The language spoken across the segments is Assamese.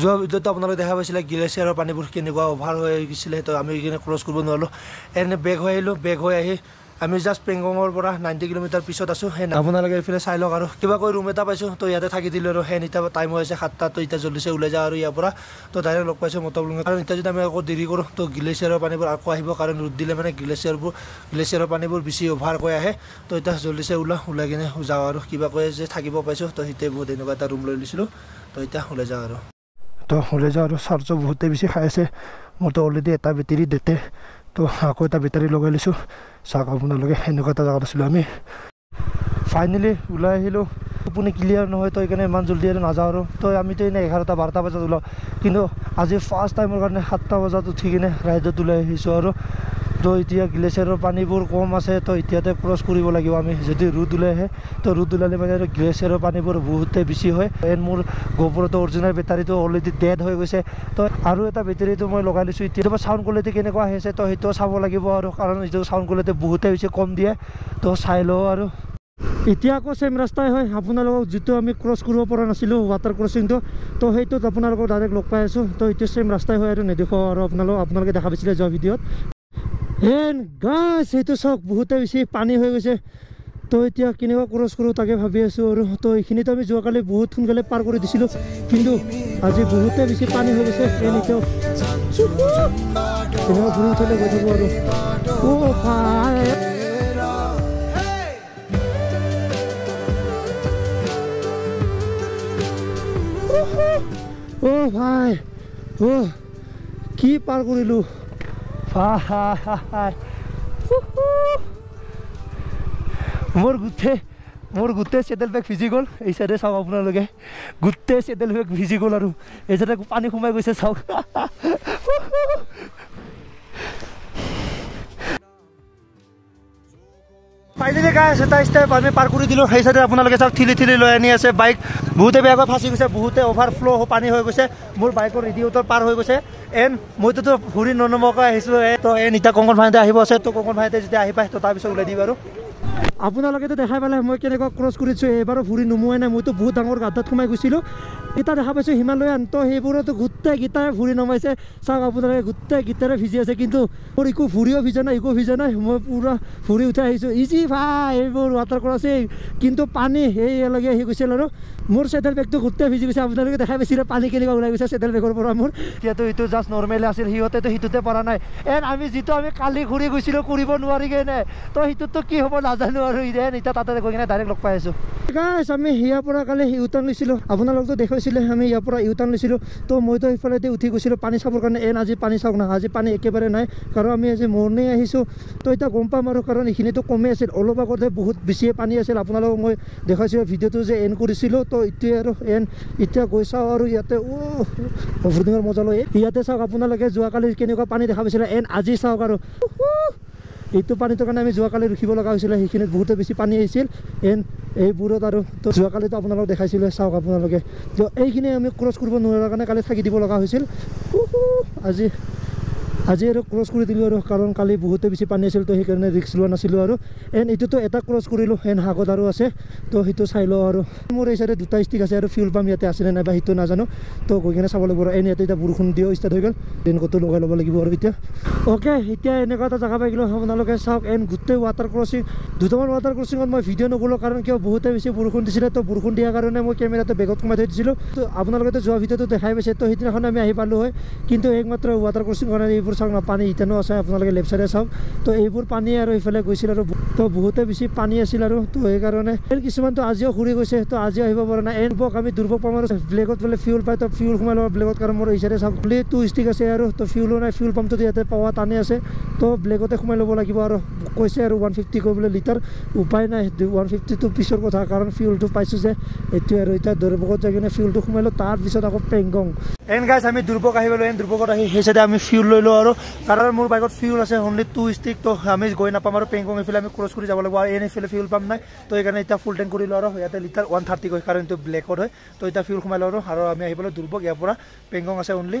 যোৱা ভিডিঅ'টো আপোনালোকে দেখা পাইছিলে গ্লেছিয়াৰৰ পানীবোৰ কেনেকুৱা অভাৰ হৈ গৈছিলে তো আমি এইখিনি ক্ৰছ কৰিব নোৱাৰিলোঁ। এনে বেগ হৈ আহিলোঁ বেগ হৈ আহি আমি জাষ্ট পেংগঙৰ পৰা নাইণ্টি কিলোমিটাৰ পিছত আছোঁ সেই আপোনালোকে এইফালে চাই লওক আৰু। কিবা কৈ ৰুম এটা পাইছোঁ তো ইয়াতে থাকি দিলোঁ আৰু সেই এতিয়া টাইম হৈ আছে সাতটা তো এতিয়া জল্দিছে ওলাই যাওঁ আৰু ইয়াৰ পৰা। তো ডাইৰেক্ট লগ পাইছোঁ মটৰলুঙে কাৰণ এতিয়া যদি আমি আকৌ দেৰি কৰোঁ তো গ্লেছিয়াৰৰ পানীবোৰ আকৌ আহিব কাৰণ ৰ'দ দিলে মানে গ্লেছিয়াৰবোৰ গ্লেছিয়াৰৰ পানীবোৰ বেছি অভাৰকৈ আহে। তো এতিয়া জল্দিছে ওলাওঁ ওলাই কিনে যাওঁ আৰু কিবা কৈ যে থাকিব পাইছোঁ তো সেইটোৱে বহুত এনেকুৱা এটা ৰুম লৈ লৈছিলোঁ। তো এতিয়া ওলাই যাওঁ আৰু। তো ওলাই যাওঁ আৰু চাৰ্জো বহুতেই বেছি খাই আছে মোৰতো অলৰেডি এটা বেটেৰী দেতে তো আকৌ এটা বেটাৰী লগাই লৈছোঁ চাওক আপোনালোকে এনেকুৱা এটা জেগাত আছিলোঁ আমি ফাইনেলি ওলাই আহিলোঁ টোপনি ক্লিয়াৰ নহয় তো সেইকাৰণে ইমান জল্দি আৰু নাযাওঁ আৰু তো আমিতো এনেই এঘাৰটা বাৰটা বজাত ওলাওঁ কিন্তু আজি ফাৰ্ষ্ট টাইমৰ কাৰণে সাতটা বজাত উঠি কিনে ৰাইডত ওলাই আহিছোঁ আৰু তো এতিয়া গ্লেছিয়াৰৰ পানীবোৰ কম আছে তো এতিয়াতে ক্ৰছ কৰিব লাগিব আমি। যদি ৰ'দ ওলাই আহে তো ৰ'দ ওলালে মানে আৰু গ্লেছিয়াৰৰ পানীবোৰ বহুতেই বেছি হয়। এণ্ড মোৰ গোবৰতো অৰিজিনেল বেটাৰীটো অলৰেডি ডেড হৈ গৈছে। তো আৰু এটা বেটাৰীটো মই লগাই লৈছোঁ। এতিয়া চাউণ্ড কোৱালিটি কেনেকুৱা আহিছে তো সেইটোও চাব লাগিব আৰু কাৰণ এইটো চাউণ্ড কোৱালিটি বহুতেই বেছি কম দিয়ে। তো চাই লওঁ আৰু। এতিয়া আকৌ চেম ৰাস্তাই হয়। আপোনালোকক যিটো আমি ক্ৰছ কৰিব পৰা নাছিলোঁ ৱাটাৰ ক্ৰছিংটো তো সেইটোত আপোনালোকক ডাইৰেক্ট লগ পাই আছোঁ। তো এইটো চেম ৰাস্তাই হয় আৰু নেদেখোঁ আৰু আপোনালোক আপোনালোকে দেখা পাইছিলে যোৱা ভিডিঅ'ত। হেন গাছ সেইটো চাওক বহুতে বেছি পানী হৈ গৈছে। তো এতিয়া কেনেকুৱা ক্ৰছ কৰোঁ তাকে ভাবি আছোঁ আৰু। তো এইখিনিতো আমি যোৱাকালি বহুত সোনকালে পাৰ কৰি দিছিলোঁ। কিন্তু আজি বহুতে বেছি পানী হৈ গৈছে এন এতিয়াও কেনেকুৱা ঘূৰি উঠিলে গৈ থাকোঁ আৰু। অ' অ' ভাই। অ' কি পাৰ কৰিলোঁ? ভাই মোৰ গোটেই মোৰ গোটেই চেডেল বেগ ভিজি গ'ল। এই চাইডে চাওক আপোনালোকে। গোটেই চেডেল বেগ ভিজি গ'ল আৰু। এই চাইডে পানী সোমাই গৈছে চাওক। ফাইনেলি গাই আছে এটা ষ্টেপ আমি পাৰ কৰি দিলোঁ। সেই চাইডে আপোনালোকে চাওক ঠিলি ঠিলি লৈ আনি আছে বাইক বহুতে বেয়াকৈ ফাঁচি গৈছে বহুতে অভাৰ ফ্ল' পানী হৈ গৈছে। মোৰ বাইকৰ ৰেডিঅ'টোৰ পাৰ হৈ গৈছে। এন মইতোতো ঘূৰি ননমকৈ আহিছিলোঁ। এ তো এন এতিয়া কংকন ভাইতে আহিব আছে তো কংকন ভাইতে যেতিয়া আহি পায় তো তাৰপিছত ওলাই দিম আৰু। আপোনালোকেতো দেখাই পালে মই কেনেকুৱা ক্ৰছ কৰিছোঁ এইবাৰো ভৰি নুমুৱাই নাই মইতো বহুত ডাঙৰ গাঁতত সোমাই গৈছিলোঁ। এতিয়া দেখা পাইছোঁ হিমালয়ান তো সেইবোৰতো গোটেই গীতাৰে ভৰি নমাইছে। চাওক আপোনালোকে গোটেই গীতাৰে ভিজি আছে কিন্তু মোৰ একো ভৰিও ভিজা নাই একো ভিজা নাই মই পূৰা ভৰি উঠাই আহিছোঁ। ইজি ভাই এইবোৰ ৱাটাৰ ক্ৰছিং কিন্তু পানী সেইলৈকে আহি গৈছিল আৰু। মোৰ চেটেল বেগটো গোটেই ভিজি গৈছে আপোনালোকে দেখাই পাইছিলে পানী কেনেকুৱা ওলাই গৈছে চেটেল বেগৰ পৰা মোৰ। এতিয়াতো এইটো জাষ্ট নৰ্মেল আছিল সিহঁতেতো সিটোতে পৰা নাই। এন আমি যিটো আমি কালি ঘূৰি গৈছিলোঁ কৰিব নোৱাৰি কেনে তো সিটোতো কি হ'ব নাজানো আৰু ইৰেন এতিয়া তাতে গৈ কিনে ডাইৰেক্ট লগ পাই আছোঁ। গাইছ আমি ইয়াৰ পৰা কালি ইউটাৰ্ণ লৈছিলোঁ। আপোনালোকতো দেখুৱাইছিলে আমি ইয়াৰ পৰা ইউটাৰ্ণ লৈছিলোঁ। তো মইতো সিফালেদি উঠি গৈছিলোঁ পানী চাবৰ কাৰণে। এন আজি পানী চাওক না আজি পানী একেবাৰে নাই। কাৰণ আমি আজি মৰ্ণিং আহিছোঁ। তো এতিয়া গম পাম আৰু কাৰণ এইখিনিতো কমেই আছিল। অলপ আগতে বহুত বেছিয়ে পানী আছিল। আপোনালোকক মই দেখুৱাইছিলোঁ ভিডিঅ'টো যে এন কৰিছিলোঁ। তো এইটোৱে আৰু এন এতিয়া গৈ চাওঁ আৰু ইয়াতে অফৰোডিঙৰ মজা লৈ ইয়াতে চাওক আপোনালোকে যোৱাকালি কেনেকুৱা পানী দেখা পাইছিলে। এন আজি চাওক আৰু। এইটো পানীটোৰ কাৰণে আমি যোৱাকালি ৰখিব লগা হৈছিলে সেইখিনিত বহুতে বেছি পানী আহিছিল। এন এইবোৰত আৰু তো যোৱাকালিতো আপোনালোক দেখাইছিলে চাওক আপোনালোকে। তো এইখিনি আমি ক্ৰছ কৰিব নোৱাৰাৰ কাৰণে কালি থাকি দিব লগা হৈছিল। আজি আজি আৰু ক্ৰছ কৰি দিলোঁ আৰু কাৰণ কালি বহুতে বেছি পানী আছিল তো সেইকাৰণে ৰিক্স লোৱা নাছিলোঁ আৰু। এন এইটোতো এটা ক্ৰছ কৰিলোঁ এন হাগত আৰু আছে তো সেইটো চাই লওঁ আৰু। মোৰ এই চাইডে দুটা ষ্টিক আছে আৰু ফিউল পাম্প ইয়াতে আছেনে নাই বা সেইটো নাজানো তো গৈ কিনে চাব লাগিব আৰু। এন ইয়াতে এতিয়া বৰষুণ দিও ষ্টাৰ্ট হৈ গ'ল ৰেইনকোটটো লগাই ল'ব লাগিব আৰু এতিয়া। অ'কে এতিয়া এনেকুৱা এটা জেগা পাই গ'লোঁ আপোনালোকে চাওক এন গোটেই ৱাটাৰ ক্ৰছিং দুটামান ৱাটাৰ ক্ৰছিঙত মই ভিডিঅ' নকৰোঁ কাৰণ কিয় বহুতে বেছি বৰষুণ দিছিলে তো বৰষুণ দিয়াৰ কাৰণে মই কেমেৰাটো বেগত সোমাই থৈ দিছিলোঁ। তো আপোনালোকেতো যোৱা ভিডিঅ'টো দেখাই পাইছে তো সেইদিনাখন আমি আহি পালোঁ হয়। কিন্তু একমাত্ৰ ৱাটাৰ ক্ৰছিং কাৰণে এইবোৰ চাওক না পানী ইটানো আছে আপোনালোকে লেফ্ট চাইডে চাওক। তো এইবোৰ পানী আৰু ইফালে গৈছিল আৰু তো বহুতে বেছি পানী আছিল আৰু। তো সেইকাৰণে কিছুমানতো আজিও ঘূৰি গৈছে তো আজিও আহিব পৰা নাই। এন বক আমি দুৰ্বক পাম আৰু ব্লেগত বোলে ফিউল পায় তো ফিউল সোমাই ল'ব ব্লেগত কাৰণ মোৰ চাইডে চাওক। বোলে টু ষ্টিক আছে আৰু তো ফিউলো নাই ফিউল পাম্পটো ইয়াতে পোৱা টানে আছে। তো ব্লেগতে সোমাই ল'ব লাগিব আৰু। কৈছে আৰু ওৱান ফিফটি কৰিবলৈ লিটাৰ উপায় নাই। ওৱান ফিফটিটো পিছৰ কথা কাৰণ ফিউলটো পাইছোঁ যে এইটোৱে আৰু এতিয়া দুৰ্বকত যাই কিনে ফিউলটো সোমাই তাৰপিছত আকৌ পেংগং এন গাইছ আমি দুৰ্বক আহিব এন দুৰ্বকত আহি সেই চাইডে আমি ফিউল লৈ লওঁ আৰু। কাৰণ মোৰ বাইকত ফিউল আছে অনলি টু ষ্টিক তো আমি গৈ নাপাম আৰু পেংগং এইফালে আমি ক্ৰছ কৰি যাব লাগিব আৰু এন এইফালে ফিউল পাম্প নাই। তো সেইকাৰণে এতিয়া ফুল টেংক কৰি লওঁ আৰু ইয়াতে লিটাৰ ওৱান থাৰ্টি গৈ কাৰণ এইটো ব্লেকত হয়। তো এতিয়া ফিউল সোমাই লওঁ আৰু আমি আহিবলৈ দুৰ্বক ইয়াৰ পৰা পেংগং আছে অনলি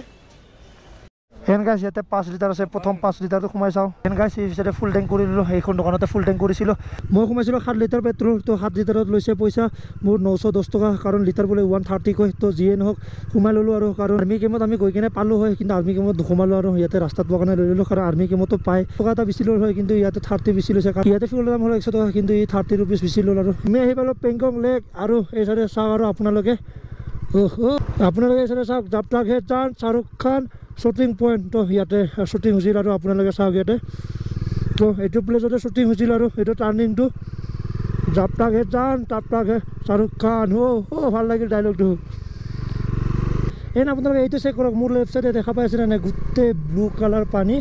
হেন গাইছ ইয়াতে পাঁচ লিটাৰ আছে। প্ৰথম পাঁচ লিটাৰটো সোমাই চাওঁ। হেন গাইছ এই পিছতে ফুল টেংক কৰি দিলোঁ সেইখন দোকানতে ফুল টেংক কৰিছিলোঁ। মই সোমাইছিলোঁ সাত লিটাৰ পেট্ৰল তো সাত লিটাৰত লৈছে পইচা। মোৰ নশ দহ টকা কাৰণ লিটাৰ বোলে ওৱান থাৰ্টি কয় তো যিয়ে নহওক সোমাই ল'লোঁ আৰু। কাৰণ আৰ্মি কেমত আমি গৈ কিনে পালোঁ হয় কিন্তু আৰ্মি কেমত নোসোমালোঁ আৰু। ইয়াতে ৰাস্তাত পোৱাৰ কাৰণে লৈ ল'লোঁ কাৰণ আৰ্মি কেমতো পায়। টকা এটা বেছি ল'ল হয় কিন্তু ইয়াতে থাৰ্টি বেছি লৈছে। কাৰণ ইয়াতে ফিউলৰ দাম হ'ল একশ টকা কিন্তু এই থাৰ্টি ৰুপিজ বেছি ল'ল আৰু। আমি আহি পালোঁ পেংগং লেক আৰু এই চাইডে চাওঁ আৰু আপোনালোকে। আপোনালোকে এই চাইডে চাওক হে চান শ্বাহৰুখ খান শ্বুটিং পইণ্ট তো ইয়াতে শ্বুটিং হৈছিল আৰু আপোনালোকে চাওক ইয়াতে। তো এইটো প্লেচতে শ্বুটিং হৈছিল আৰু এইটো টাৰ্ণিংটো জাপটাক হে চান টাপটাক হে শ্বাহৰুখ খান অ' অ' ভাল লাগিল ডাইলগটো এনে আপোনালোকে এইটো চেক কৰক মোৰ লেফ্ট চাইডে দেখা পাই আছে নে নাই গোটেই ব্লু কালাৰ পানী।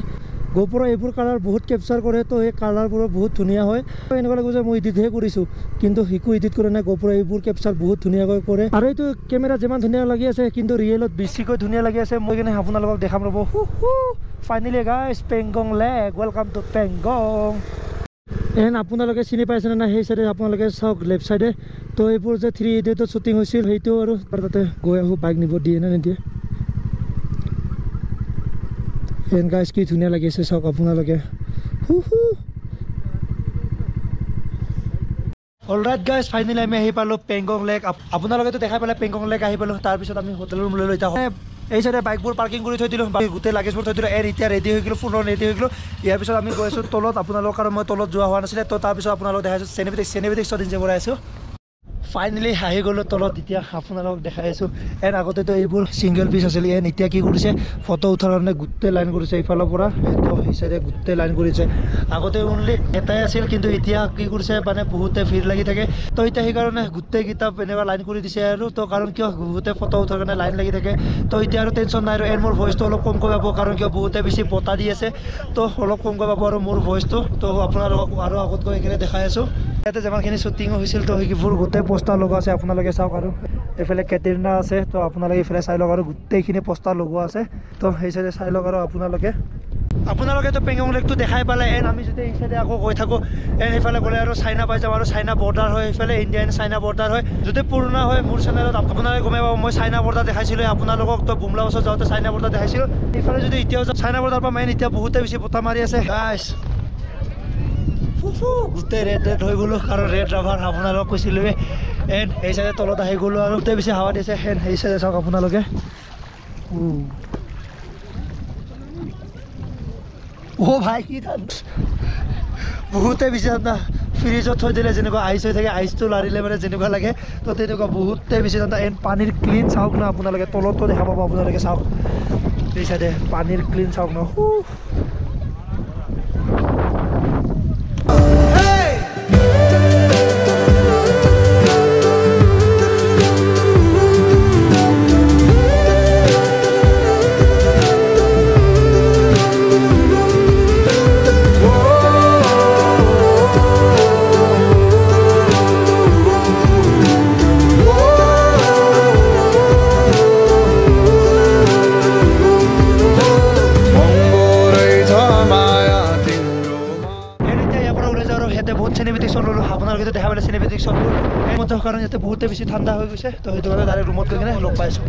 গোপৰ এইবোৰ কালাৰ বহুত কেপচাৰ কৰে তো এই কালাৰবোৰ বহুত ধুনীয়া হয়। এনেকুৱা লাগিব যে মই এডিটহে কৰিছোঁ কিন্তু শিকো এডিট কৰা নাই গোপৰ এইবোৰ কেপচাৰ বহুত ধুনীয়াকৈ কৰে। আৰু এইটো কেমেৰা যিমান ধুনীয়া লাগি আছে কিন্তু ৰিয়েলত বেছিকৈ ধুনীয়া লাগি আছে মই কিনে আপোনালোকক দেখাম ৰ'ব। হু হু finally guys Pangong lake welcome to Pangong N আপোনালোকে চিনি পাইছেনে নাই সেই চাইডে আপোনালোকে চাওক লেফ্ট চাইডে তো এইবোৰ যে থ্ৰী ইডিয়টত শ্বুটিং হৈছিল সেইটো আৰু তাৰ তাতে গৈ আহোঁ বাইক নিব দিয়ে নে নিদিয়ে। এন গাইজ কি ধুনীয়া লাগিছে চাওক আপোনালোকে হু অলৰাইট গাইজ ফাইনেলি আমি আহি পালোঁ পেংগং লেক আপ- আপোনালোকেতো দেখাই পালে পেংগং লেক আহি পালোঁ। তাৰপিছত আমি হোটেল ৰুম লৈ যাওঁ। এই চাইডে বাইকবোৰ পাৰ্কিং কৰি থৈ দিলোঁ। গোটেই লাগেজবোৰ থৈ দিলোঁ। এৰ এতিয়া ৰেডি হৈ গ'লোঁ ফোনৰ ৰেডি হৈ গ'লোঁ। ইয়াৰ পিছত আমি গৈছোঁ তলত। আপোনালোকৰ আৰু মই তলত যোৱা হোৱা নাছিলে। তো তাৰপিছত আপোনালোকক দেখাইছোঁ শ্বট ইনজয় কৰাই আছোঁ। ফাইনেলি আহি গ'লোঁ তলত। এতিয়া আপোনালোকক দেখাই আছোঁ। এন আগতেতো এইবোৰ ছিংগল পিচ আছিল। এন এতিয়া কি কৰিছে? ফটো উঠাৰ কাৰণে গোটেই লাইন কৰিছে। ইফালৰ পৰা সেই চাইডে গোটেই লাইন কৰিছে। আগতে অনলি এটাই আছিল কিন্তু এতিয়া কি কৰিছে? মানে বহুতে ভিৰ লাগি থাকে। তো এতিয়া সেইকাৰণে গোটেই কিতাপ এনেকুৱা লাইন কৰি দিছে আৰু। তো কাৰণ কিয়? বহুতে ফটো উঠাৰ কাৰণে লাইন লাগি থাকে। তো এতিয়া আৰু টেনশ্যন নাই আৰু। এন মোৰ ভইচটো অলপ কমকৈ পাব কাৰণ কিয়? বহুতে বেছি বতাহ দি আছে। তো অলপ কমকৈ পাব আৰু মোৰ ভইচটো তো আপোনালোকক আৰু আগত গৈ এইখিনি দেখাই আছোঁ। ইয়াতে যিমানখিনি শ্বুটিং হৈছিল তো সেইবোৰ গোটেই পোষ্টাৰ লগোৱা আছে আপোনালোকে চাওক আৰু। এইফালে কেটেৰিনা আছে তো আপোনালোকে এইফালে চাই লওক আৰু গোটেইখিনি পোষ্টাৰ লগোৱা আছে। তো সেই চাইডে চাই লওক আৰু আপোনালোকে। আপোনালোকেতো পেংগং লেকটো দেখাই পালে এন আমি যদি এই চাইডে আকৌ গৈ থাকোঁ এন সেইফালে গ'লে আৰু চাইনা পাই যাম আৰু চাইনা বৰ্ডাৰ হয় সেইফালে ইণ্ডিয়া এণ্ড চাইনা বৰ্ডাৰ হয়। যদি পুৰণা হয় মোৰ চেনেলত আপোনালোকে গমে পাব মই চাইনা বৰ্ডাৰ দেখাইছিলোঁ আপোনালোকক তো বুমলা ওচৰত যাওঁতে চাইনা বৰ্ডাৰ দেখাইছিলোঁ। এইফালে যদি এতিয়াও যাওঁ চাইনা বৰ্ডাৰ পৰা মেইন এতিয়া বহুতে বেছি বতাহ মাৰি আছে। গোটেই ৰেড ৰেড হৈ গ'লোঁ আৰু ৰেড ৰাভাৰ আপোনালোকক কৈছিলোঁৱে এন সেই চাইডে তলত আহি গ'লোঁ আৰু গোটেই বেছি হাৱা দিছে। এন সেই চাইডে চাওক আপোনালোকে। অ' ভাই কি ঠাণ্ডা বহুতে বেছি ঠাণ্ডা ফ্ৰিজত থৈ দিলে যেনেকুৱা আইচ হৈ থাকে আইচটো লাৰিলে মানে যেনেকুৱা লাগে তো তেনেকুৱা বহুতে বেছি ঠাণ্ডা এন পানীৰ ক্লিন চাওক না আপোনালোকে তলতো দেখা পাব আপোনালোকে চাওক। এই চাইডে পানীৰ ক্লিন চাওক ন। আপোনালোকেতো দেখা পালে চিনেমেটিক শ্বট ল'লোঁ এই মতে কাৰণ ইয়াতে বহুতে বেছি ঠাণ্ডা হৈ গৈছে। তো সেইটো কাৰণে ডাইৰেক্ট ৰুমত গৈ কিনে লগ পাইছোঁ।